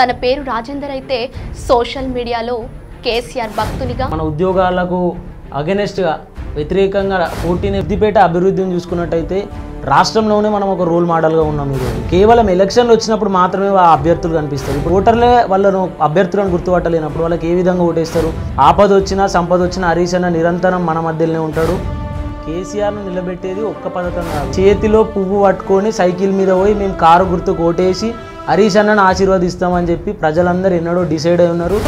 తన పేరు రాజేందర్ అయితే సోషల్ మీడియాలో కేసీఆర్ భక్తునిగా మన ఉద్యోగాలకు అగెనెస్ట్గా వ్యతిరేకంగా పోటీని ఎత్తిపేట అభివృద్ధిని చూసుకున్నట్టయితే రాష్ట్రంలోనే మనం ఒక రోల్ మోడల్గా ఉన్నాం ఈరోజు. కేవలం ఎలక్షన్లు వచ్చినప్పుడు మాత్రమే ఆ అభ్యర్థులు కనిపిస్తారు. ఇప్పుడు ఓటర్లే వాళ్ళను అభ్యర్థులను గుర్తుపట్టలేనప్పుడు వాళ్ళకి ఏ విధంగా ఓటేస్తారు? ఆపద వచ్చినా సంపద వచ్చినా హరీష్ అన్న నిరంతరం మన మధ్యలోనే ఉంటాడు. కేసీఆర్ను నిలబెట్టేది ఒక్క పథకం కాదు. చేతిలో పువ్వు పట్టుకొని సైకిల్ మీద పోయి మేము కారు గుర్తుకు ఓటేసి హరీష్ అన్నను ఆశీర్వదిస్తామని చెప్పి ప్రజలందరూ ఎన్నడో డిసైడ్ అయి ఉన్నారు.